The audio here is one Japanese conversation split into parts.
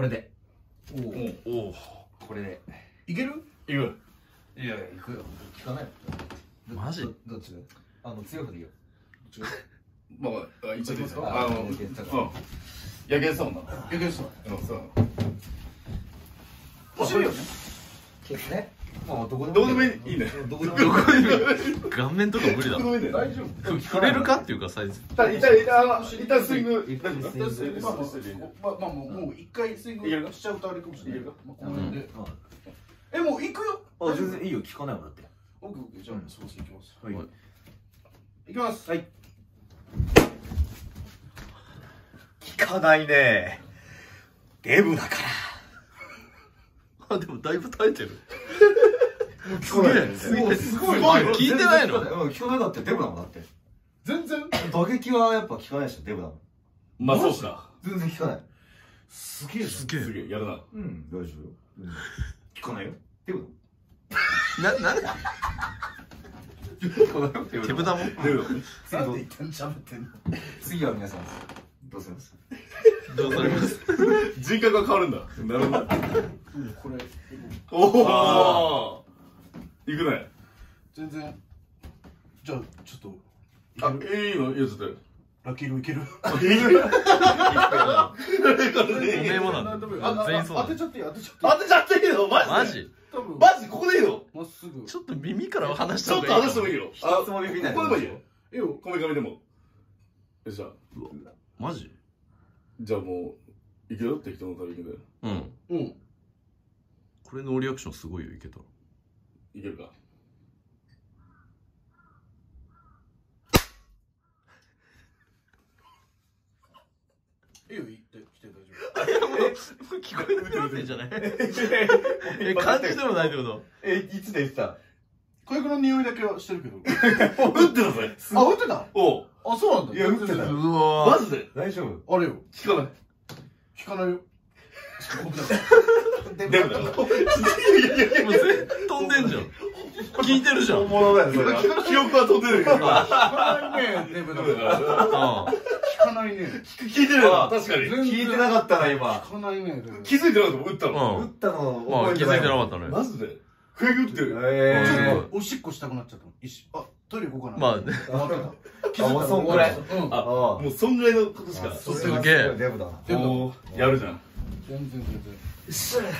これで。おおおこれで。いける？いくいやいや行くよ。聞かない。よマジ？どどっち？あの強くでいいよ。まああ一応です。か？ああのうん。いけたやけそうないけるさうんそう。走るよね。ケースねまあどこどこでもいいね。どこでもどこに顔面とか無理だどこでもいいね大丈夫。触れるかっていうかサイズ一旦一旦一旦あの一旦スイング。一旦スイング。まあまあもうもう一回スイングいけるかしちゃうとあれかもしれないいけるかまあこの辺で。あえもう行くよ。あ全然いいよ聞かないもんだって。オッケーオッケーじゃあそうそう行きます。はい。行きます。はい。聞かないね。デブだから。あでもだいぶ耐えてる すげえ。すげえすごい。あ聞いてないの？うん聞かないだってデブだもんだって全然？打撃はやっぱ聞かないでしょデブだもん。まあそうか。全然聞かない。すげえすげえすげえやるな。うん大丈夫。ようん。聞かないよ。デブななだ聞かないよデ手ぶたも出るなんで一旦喋ってんの？次は皆さんどうしますどうされます？人格が変わるんだ。なるほど。うんこれおおいくね全然。じゃあちょっと。いあいいのいやちょっとラッキールいける？おめえもなんだあ全員そうだ当てちゃっていい当てちゃっていい当てちゃっていいの？マジ？でマジ？多分。マジ？ここでいいの？まっすぐ。ちょっと耳から話しちょっとた方がいい。話してもいいよ。一つも指ないここでもいいよ。いいよこめかみでもよ。っしゃマジ？じゃあもういける適当な旅行で。うん。うん。これノーリアクションすごいよいけたいけるか？いいよ行って来て大丈聞こえなくなってんじゃない？え感じてもないってこと？えいつで言ってた？夫火薬の匂いだけはしてるけど。打ってたぜあ打ってた？おう。あそうなんだ。いや打ってた。ようわマジで？大丈夫。あれよ。聞かない。引かないよ僕だデブだよもう全飛んでんじゃん聞いてるじゃん本物だよそれは記憶は飛んでるけど引かないねデブだから引かないね聞いてるよ確かに聞いてなかったな今引かないね気づいてなかったもん打ったの。うん打ったの。まあ気づいてなかったねマジで不意打ってるえすごいえおしっこしたくなっちゃったの。一瞬あトイレ行こうかなまあね気づいたもうそんぐらいうんあもうそんぐらいの。ことしかすげえデブだデブだおーやるじゃん全然全然。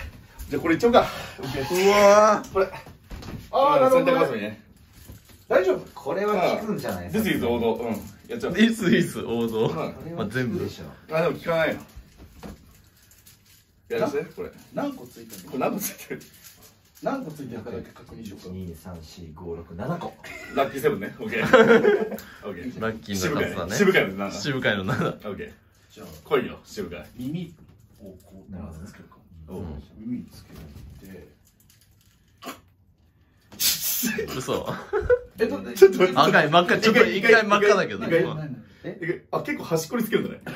じゃあこれいっちゃおうか。うわこれ。ああなるほどね。大丈夫？これは効くんじゃないですいいぞ王道。うん。やっちゃおう。いいっすいいっす王道。まあ全部。くでしょあでも聞かないのやらせてこれ。こ何個ついてるれ何個ついてる？何個ついてるかだけ確認しようか。二三四五六七個。ラッキーセブンね。オッケーオッケーラッキー渋な数だね。会渋会のなんだ？渋会の7オッケーじゃあ来いよ渋会耳をこうなつけるかおう耳につけて嘘えちょっと待って。赤い真っ赤ちょっと一回真っ赤だけどえ？あ結構端っこにつけるんだね。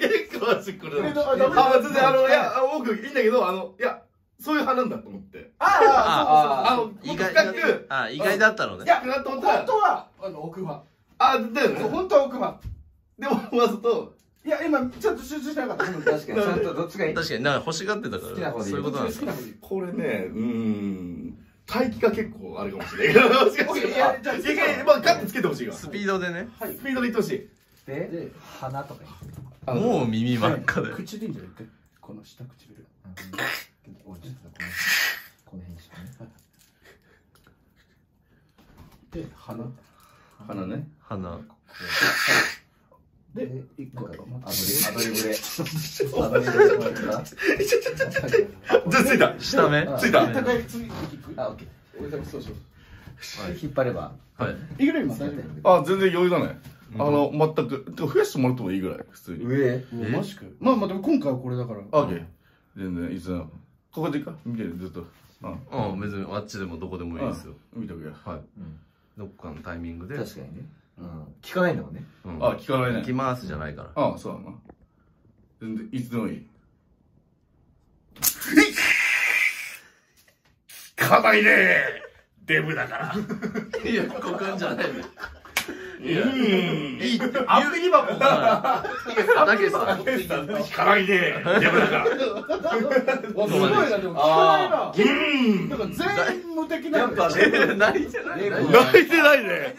結構端っこだ。ねあ全然あのいやあ多くいいんだけどあのいやそういう派なんだと思って。あああの意外あ意外だったのね。いや本当はあの奥歯あだよね。本当は奥歯でもわざといや今ちょっと集中してなかった。確かに。ちゃんとどっちがいい？確かに。なんか欲しがってたから。好きな方でいい。そういうことなんですか？これねうーん。待機が結構あるかもしれないもしかしていやじゃあまあガッてつけてほしいわ。スピードでね。はい。スピードで。いってほしいでで鼻とかもう耳真っ赤で口でい。いんじゃないこの下唇。このこの辺にしようねで鼻。鼻ね。鼻で一個アドリブでアドリブでアドリブで。もらったじゃあついた。下目。ついた。高い次キックあオッケ俺だけそうそう。ー引っ張れば。はい。いける今大丈夫？あ全然余裕だね。あの全く。増やしてもらってもいいぐらい普通に。上マジか。まあまあでも今回はこれだから。あオッケー。全然いつでもここでいいか？見てる？ずっと。うん。うん別にあっちでもどこでもいいですよ。見ておけよ。はい。うん。どっかのタイミングで。確かにねうん。聞かないんだもんね。うん。あ聞かないね。行きますじゃないから。あそうだな全然いつでもいい。聞かないね。デブだから。いやここんじゃないねいや。うん。いいって。アンビリバボーだだけどさ聞かないでデブだから。わすごいなでも聞かないな。うん。なんか全員無敵なんだよ。泣いてない泣いてないね。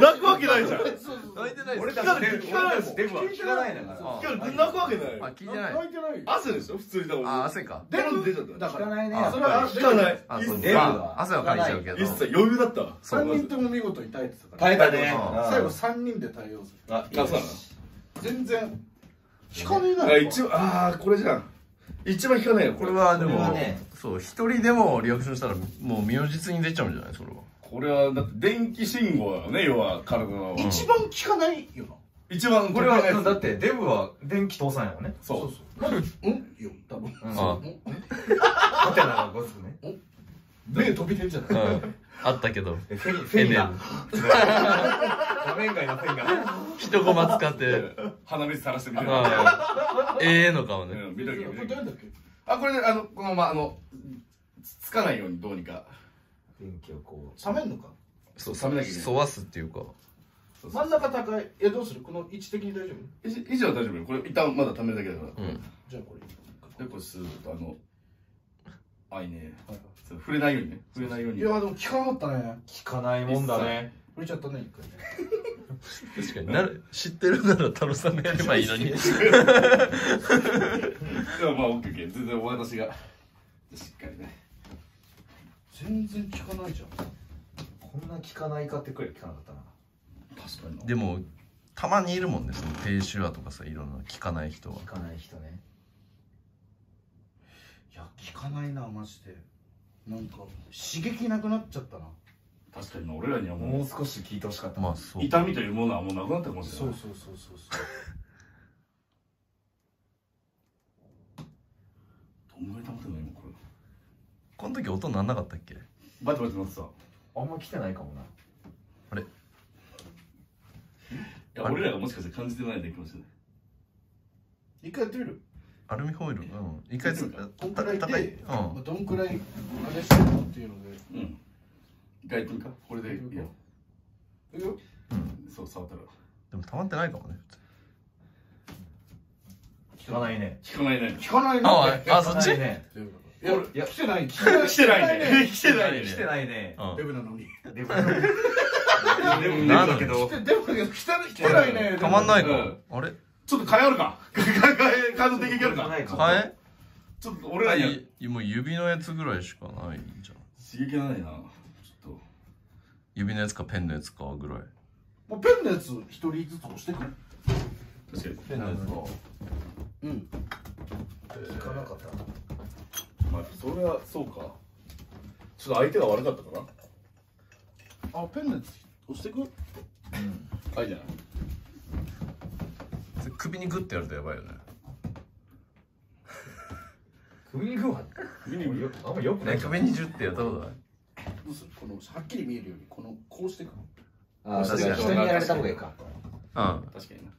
泣くわけないじゃん。泣いてない。俺ですたちデブ聞かないもん俺たちデブは聞かないんだから。あ泣くわけない。あ聞いてない。泣いてない。よ汗でしょ普通にだからあ汗か。デブ出ちゃった。だから聞かないね。あそれは聞かない。あそう。デブは。まあ汗はかいちゃうけど。一切余裕だったわ。3人とも見事に耐えてたから。耐えたね。う。ん。最後3人で対応する。ああそうなの。全然聞かねえなあ一番ああこれじゃん一番聞かないよこれ。はでこれはもね。そう一人でもリアクションしたらもう如実に出ちゃうんじゃない？それは。これはだって電気信号だよね要は体の。一番聞かないよな。一番これはだってデブは電気通さないもんね。そう。そうんよ多分。あ。うん？ハテナがごつくね目飛び出んじゃない。うん。あったけど。えフェニ フェニが画面外のフェニが一コマ使って。鼻水垂らしてみてあええの顔ね。あこれであのこのままあのつつかないようにどうにか。電気をこ冷めんのか？そう冷めなきゃいけない。そわすっていうか。真ん中高い。えどうする？この位置的に大丈夫？以以上は大丈夫。よこれ一旦まだ貯めるだけだから。うん。じゃあこれ。でこれスーッとあのあいいね。そう触れないようにね。触れないように。いやでも聞かなかったね。う聞かないもんだね。触れちゃったね一回。ね確かに。なる知ってるなら太郎さんがやればいいのに。でもまあオッケーオッケー。全然私が。しっかりね。全然聞かないじゃん。こんな聞かないかってくらい聞かなかったな。確かにな。でもたまにいるもんねその低周波とかさいろんな聞かない人は。聞かない人ねいや聞かないなマジで。なんか刺激なくなっちゃったな。確かにな俺らにはももう少し聞いてほしかった。まあそう。痛みというものはもうなくなったかもしれない。そうそうそうそうそうどんぐらい溜まってんの今これ。この時音なんなかったっけ？バチバチなってさ。あんま来てないかもな。いや俺らがもしかして感じてないだけかもしれない。一回やってみるアルミホイルうん。一回つどんくらいで、叩いうん。まあどんくらいあれしてるのっていうので。うん。一回やってみるか？これでいいよいくようん。そう触ったら。でも溜まってないかもね聞かないね。聞かないね。聞かないなああそっち？ね。いやいや。来てない。来てないね。来てないね。来てないね。うん。デブなのに。デブデブデブなんだけど。来てデブだけど来て来てないね。たまんないか。うん。あれ？ちょっと替えあるか替え替えの電撃あるかはえちょっと俺らにははい。もう。指のやつぐらいしかないじゃん。刺激がないな。ちょっと。指のやつかペンのやつかぐらい。もうペンのやつ一人ずつ押してくれ確かに。ペンのやつがうん。聞かなかった。なまあそれはそうか。ちょっと相手が悪かったかな。あペンのやつ押してく？あいいじゃない首にグッてやるとやばいよね。首にグーは首によあんまよくない。ね首にジュってやったことない。どうする？このはっきり見えるようにこのこうしてく。あ確かに。人にやられた方がいいか。うん。確かにな。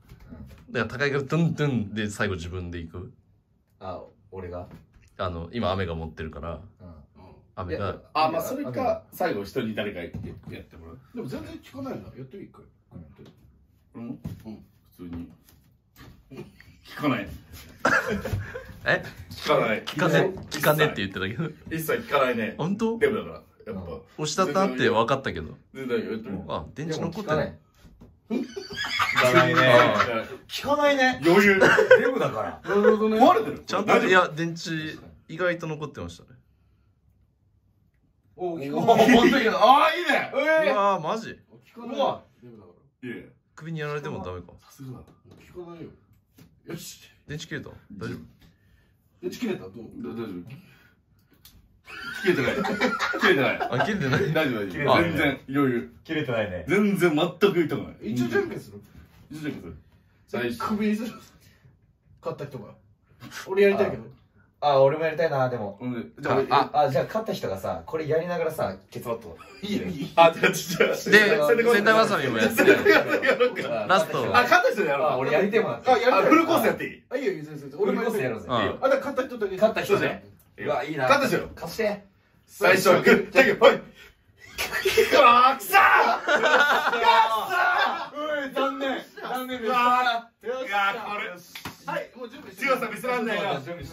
だから高いからドンドンで最後自分で行く。あ俺が？あの今雨が持ってるから。雨が。あまあそれか最後人に誰かやってやってもらう。でも全然聞かないなやってみ一回こうやってこれもうん。普通に聞かない え？聞かない。聞かね聞かねって言ってたけど。一切聞かないね。本当？デブだからやっぱ。押したったって分かったけど。全然やってもあ電池残ってない。聞かないね。聞かないね。余裕。デブだから。なるほどね。壊れてる。ちゃんといや電池意外と残ってましたね。お聞おかない本当にああいいね。うわーマジ？聞かない。うわデブだからいいね首にやられてもダメかさすがだ聞かないよよし。電池切れた？大丈夫？打ち切れた？どう？大丈夫。切れてない。切れてない。あ切れてない？大丈夫大丈夫。全然余裕。切れてないね。全然全く痛くない。一応じゃん。けんする。一応じゃんけんする最初首にする。勝った人が。俺やりたいけどあ、俺もやりたいな、でも。うん。じゃあ、あ、じゃあ勝った人がさ、これやりながらさ、ケツバット。いいよ、いいよ。あ、じゃあ、ゃ、で、もやってやろう。ラスト。あ、勝った人やろう。あ、俺やりても。あ、やる。フルコースやっていい？あ、いいよ、いいよ、全然。俺もやるぜ。あ、だ勝った人だけ。勝った人ね。うわ、いいな。勝った人よ。勝して。最初はグッ、じゃけ、い。あ、くーくーう、残念。残念です。うわー、れ。ないよ準備して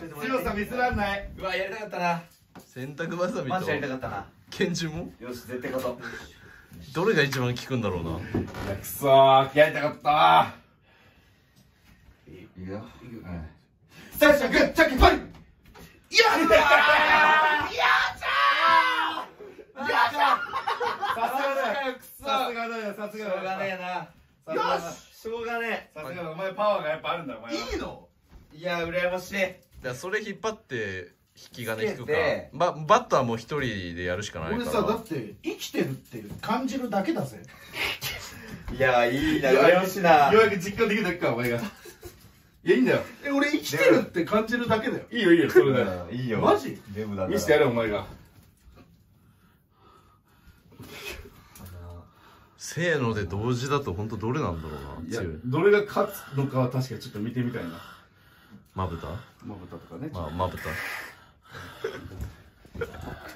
てもらって強さ見せらんない。うわやりたかったな。洗濯バサミマジやりたとかったな。拳銃も？よし絶対勝とうどれが一番効くんだろうな。いやくそーやりたかったいくよ。最初グッチャキパリさすがだよさすがだよさすしょがだようがねえなさすがだしょうがねさすがだお前パワーがやっぱあるんだお前は。いいの？えいや羨ましい。だそれ引っ張って引き金引くか。ババットはもう一人でやるしかないから。俺さだって生きてるって感じるだけだぜ。いやいいな羨ましいな。ようやく実感できる時かお前が。いやいいんだよ。え俺生きてるって感じるだけだよ。いいよいいよそれだようんいいよ。マジ見せてやれお前がせーので同時だと本当どれなんだろういやな強いどれが勝つのかは確かにちょっと見てみたいな。まぶた？まぶたとかね。まあまぶた。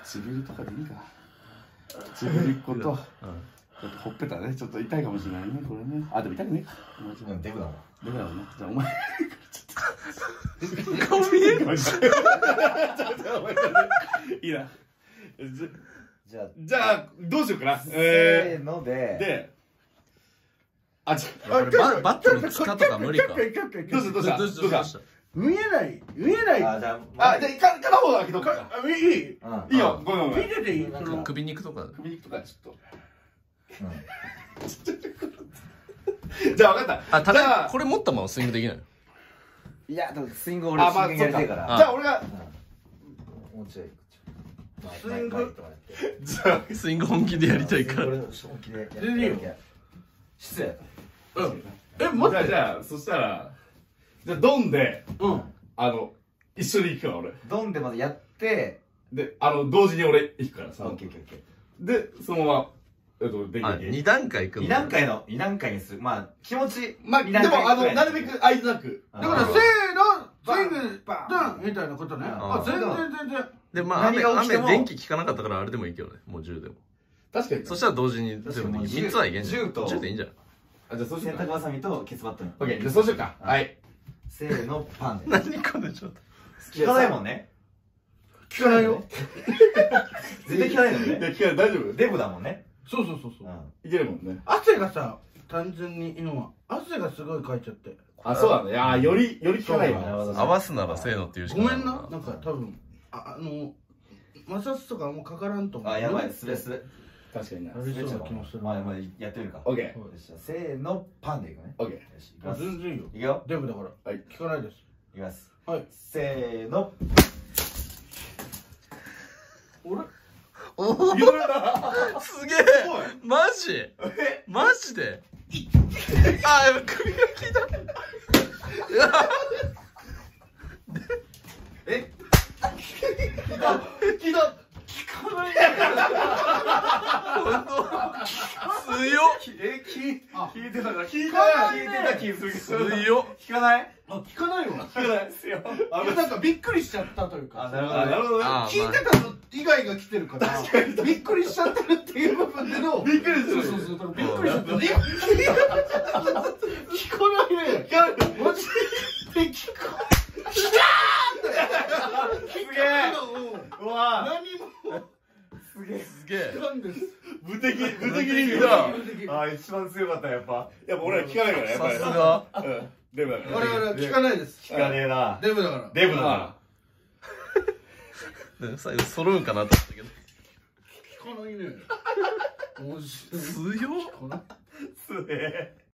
唇とかでいいか。唇一個と。ちょっとほっぺたね。ちょっと痛いかもしれないねこれね。あでも痛くねお前ちょっとうんデブだもん。だろうなじゃあお前顔見え いいな。じじゃあじゃあどうしようかな。せえーので。ー、であちいやこれババットの塚とか無理か。どうしたどうしたどうした？どうした？見えない見えない。あじゃああじゃあか片方だけどっか。あいいうん。いいよ。ごめんごめん。見てていいその首肉とか。首肉とかちょっうん。とじゃあ分かった。あたじゃあだこれ持ったままスイングできないの？いやでもスイング俺あまあ真剣にやりたいから。あ。じゃあ俺がもうちょいスイングじゃスイング本気でやりたい。から俺本気でやって全然い。失礼うんえ待ってじゃあそしたらじゃあドンでうんあの一緒に行くから俺ドンでまずやってであの同時に俺行くからさオッケーオッケーオッケでそのままえっとできる二段階い。くの二段階の二段階にするまあ気持ちまあでもあのなるべく間なくだからせーのスイングバンダンみたい。なことねああ全然全然でまあ雨雨電気効かなかったからあれでもいいけどね。もう10でも。確かにそしたら同時に全部で確かに3つはいけんじゃん。10と。10でいいんじゃん。あじゃあそうしよう。か洗濯バサミとケツバットに。オッケーじゃあそうしようか。はい。せーのパンで何これちょっと聞かないもんね。聞かないよ。絶対聞かないのいやね聞かない。大丈夫？デブだもんね。そうそうそうそう。いけるもんね。汗がさ単純に今は汗がすごいかいちゃって。あそうだ。ねいやーよりより聞かないわ合わすならせーのっていうしかごめな。いんな。なんか多分ああの摩擦とかもうかからんと思う。あやばいすれすれ確かにな。ありそうな気もするまあまあやってみるか。オッケーよしじゃ。あせーのパンでいくねオッケよしいきまあす。い全然いいよ。くよ。デブだから。はい。聞かないです。いきます。はい。せーの。俺？おおーい。けるなすげえマジ？マジで？あやばい首が効いた。う聞いた。聞い。聞聞い。てたから聞い。聞かない。聞い。てた気するけど強っ聞かない。聞かない。よ聞かない。ですよなんかびっくりしちゃったとい。うかなるほどねあなるほどねあ聞い。てたの以外が来てるからびっくりしちゃってるってい。う部分でのびっくりするそうそうびっくりしちゃってる今聞かない。ね聞かない。マジで聞かすげえ。うわ。何も。すげえ。すげえなんです？無敵無敵に無敵だ。だあ一番強かったやっぱ。やっぱ俺ら聞かないからやっぱ。さりすが。うん。デブだから。我々は聞かないです。聞かねえな。デブだから。デブだなあね最後揃うんかなと思ったけど。聞かないね。面白い。強っ。すげえ